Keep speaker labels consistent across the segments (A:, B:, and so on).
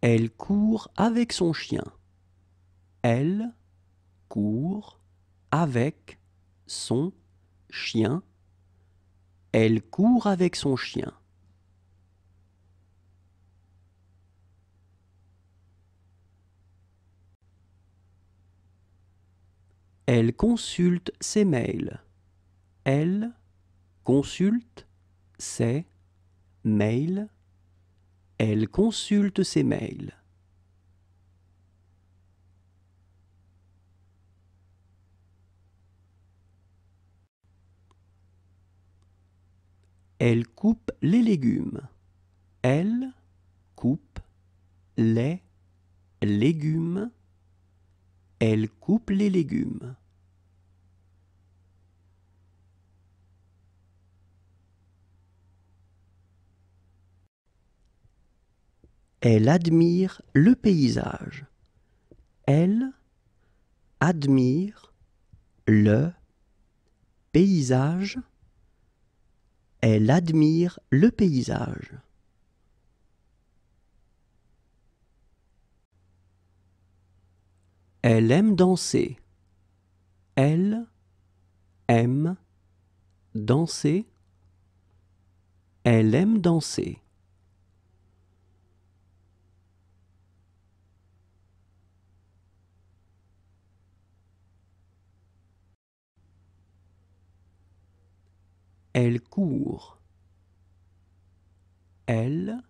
A: Elle court avec son chien. Elle court avec son chien. Elle court avec son chien. Elle consulte ses mails. Elle consulte ses mails. Elle consulte ses mails. Elle coupe les légumes. Elle coupe les légumes. Elle coupe les légumes. Elle admire le paysage. Elle admire le paysage. Elle admire le paysage. Elle aime danser. Elle aime danser. Elle aime danser. Elle court. Elle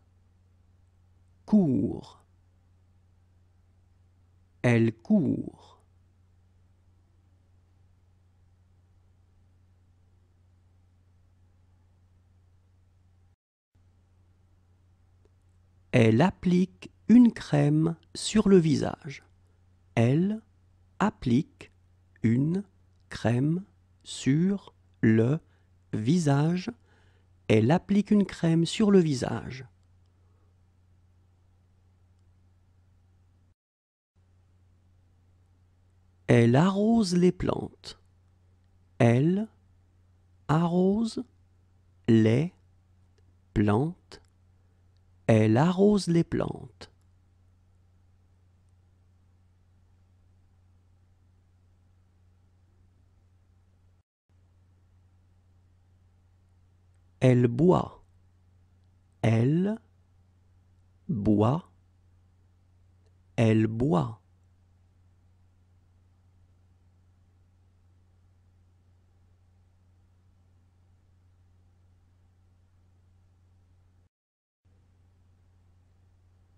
A: court. Elle court. Elle applique une crème sur le visage. Elle applique une crème sur le visage. Elle applique une crème sur le visage. Elle arrose les plantes. Elle arrose les plantes. Elle arrose les plantes. Elle boit. Elle boit. Elle boit.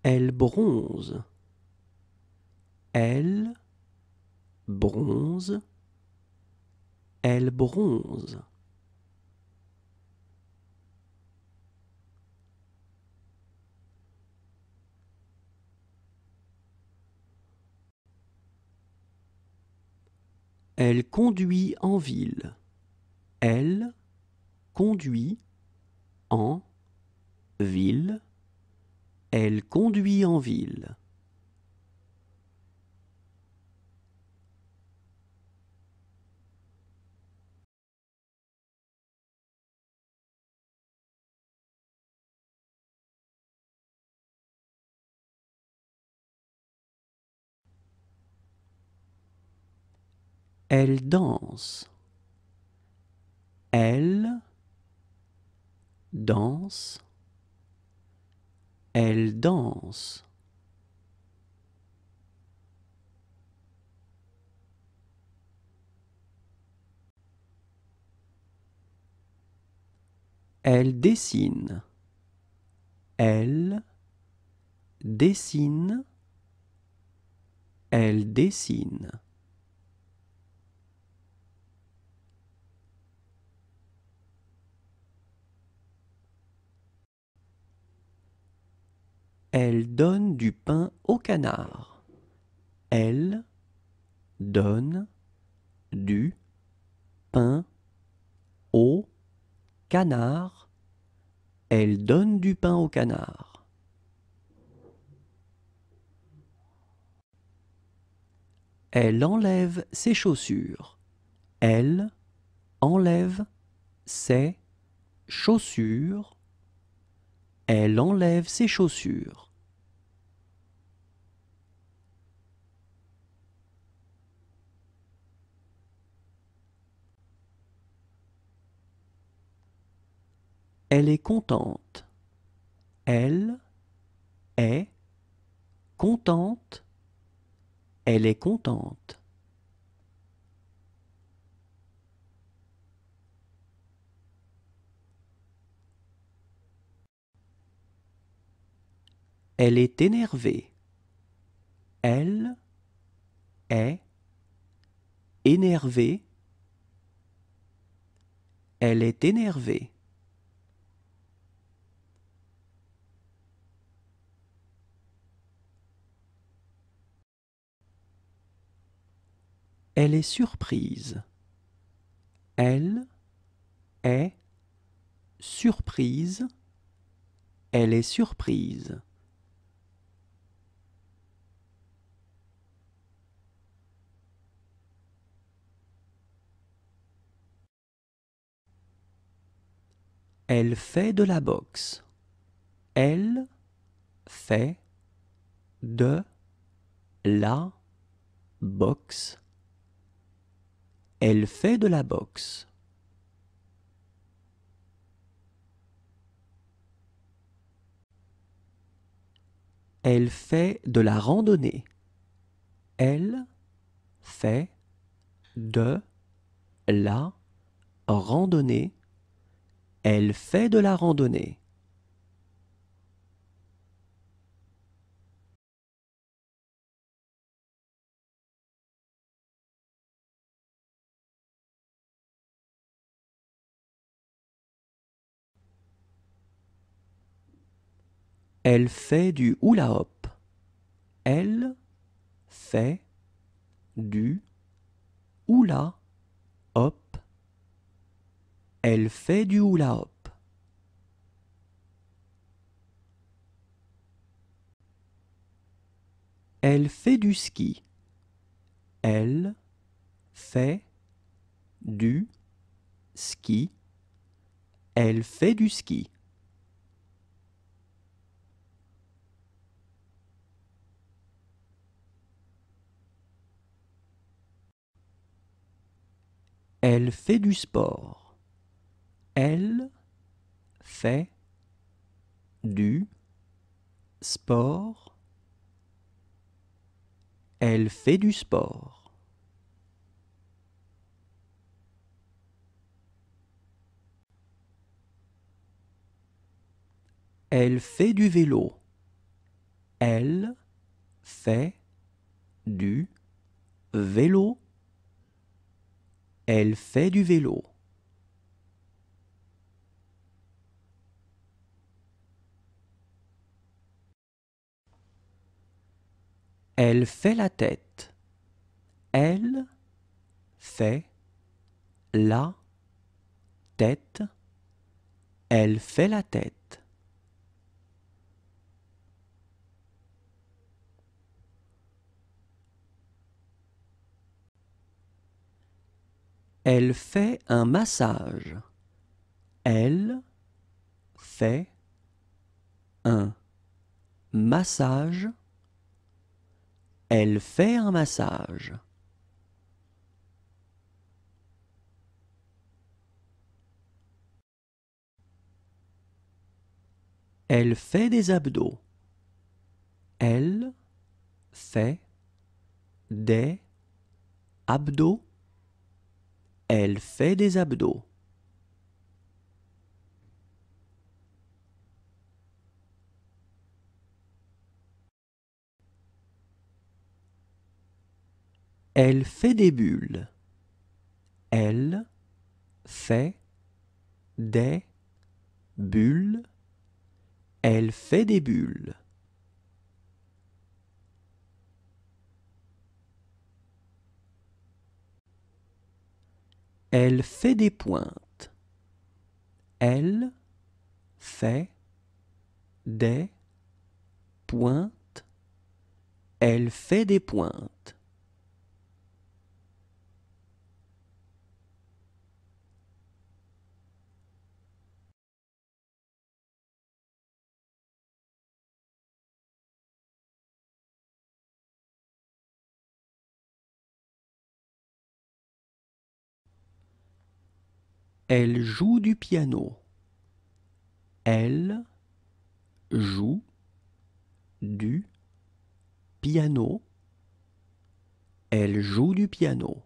A: Elle bronze. Elle bronze. Elle bronze. Elle conduit en ville. Elle conduit en ville. Elle conduit en ville. Elle danse. Elle danse. Elle danse. Elle dessine. Elle dessine. Elle dessine. Elle donne du pain au canard. Elle donne du pain au canard. Elle donne du pain au canard. Elle enlève ses chaussures. Elle enlève ses chaussures. Elle enlève ses chaussures. Elle est contente. Elle est contente. Elle est contente. Elle est énervée. Elle est énervée. Elle est énervée. Elle est surprise. Elle est surprise. Elle est surprise. Elle fait de la boxe. Elle fait de la boxe. Elle fait de la boxe. Elle de la randonnée. Elle fait de la randonnée. Elle fait de la randonnée. Elle fait du hula hop. Elle fait du hula. Elle fait du hula hop. Elle fait du ski. Elle fait du ski. Elle fait du ski. Elle fait du sport. Elle fait du sport. Elle fait du sport. Elle fait du vélo. Elle fait du vélo. Elle fait du vélo. Elle fait la tête. Elle fait la tête. Elle fait la tête. Elle fait un massage. Elle fait un massage. Elle fait un massage. Elle fait des abdos. Elle fait des abdos. Elle fait des abdos. Elle fait des bulles. Elle fait des bulles. Elle fait des bulles. Elle fait des pointes. Elle fait des pointes. Elle fait des pointes. Elle joue du piano. Elle joue du piano. Elle joue du piano.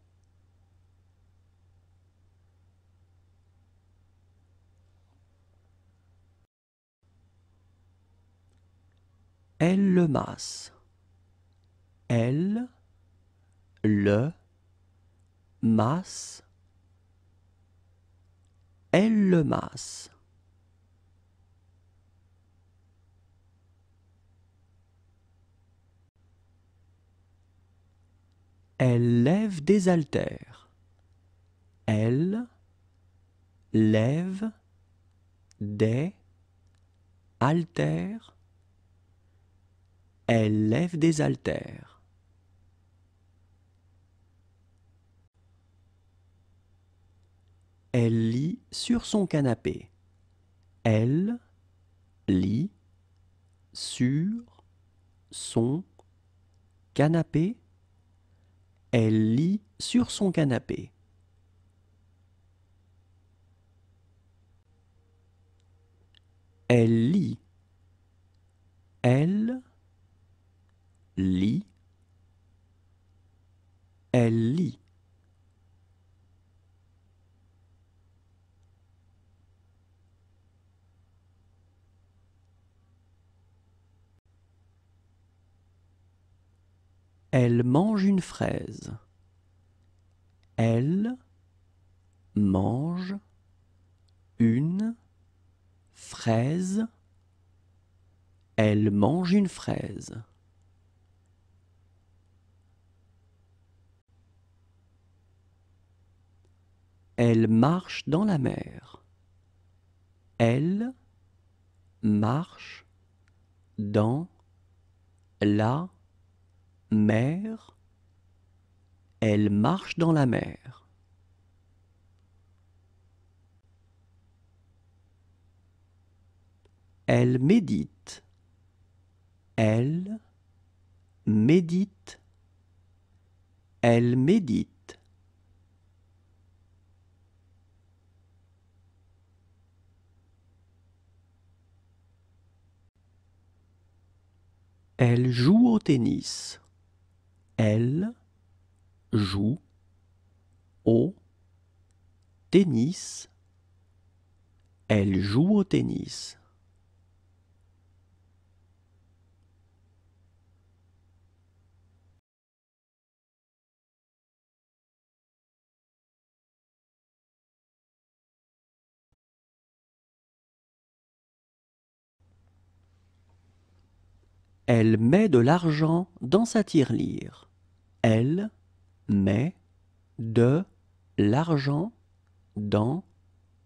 A: Elle le masse. Elle le masse. Elle le masse. Elle lève des haltères. Elle lève des haltères. Elle lève des haltères. Elle lit sur son canapé. Elle lit sur son canapé. Elle lit sur son canapé. Elle lit. Elle lit. Elle lit. Elle mange une fraise. Elle mange une fraise. Elle mange une fraise. Elle marche dans la mer. Elle marche dans la mer. Elle marche dans la mer. Elle médite. Elle médite. Elle médite. Elle joue au tennis. Elle joue au tennis. Elle joue au tennis. Elle met de l'argent dans sa tirelire. Elle met de l'argent dans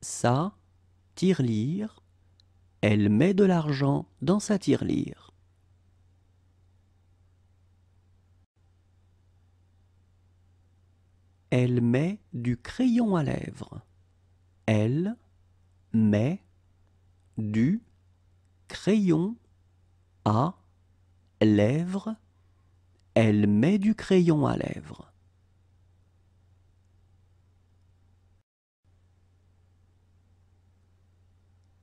A: sa tirelire. Elle met de l'argent dans sa tirelire. Elle met du crayon à lèvres. Elle met du crayon à lèvres. Elle met du crayon à lèvres.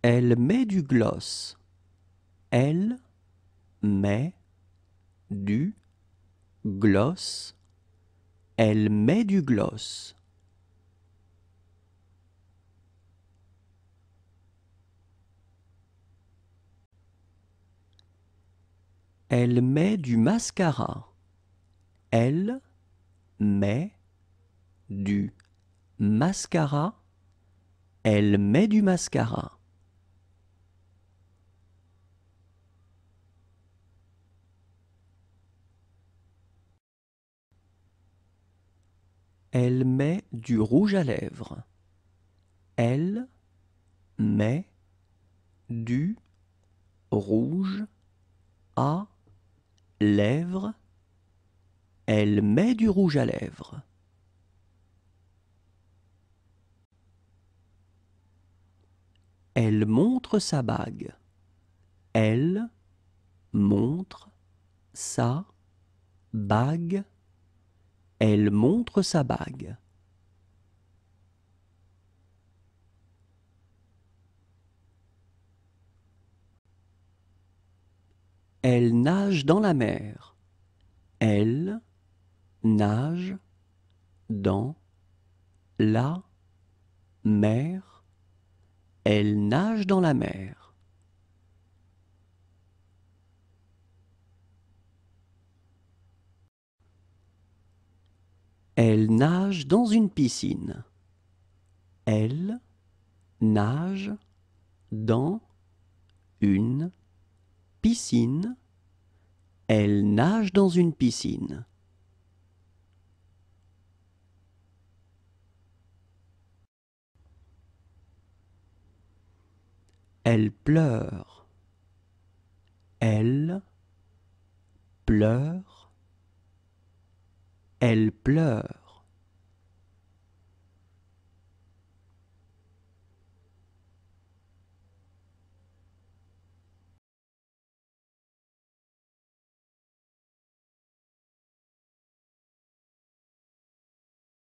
A: Elle met du gloss. Elle met du gloss. Elle met du gloss. Elle met du mascara. Elle met du mascara. Elle met du mascara. Elle met du rouge à lèvres. Elle met du rouge à lèvres. Elle met du rouge à lèvres. Elle montre sa bague. Elle montre sa bague. Elle montre sa bague. Elle nage dans la mer. Elle nage dans la mer. Elle nage dans la mer. Elle nage dans une piscine. Elle nage dans une piscine. Elle nage dans une piscine. Elle pleure. Elle pleure. Elle pleure.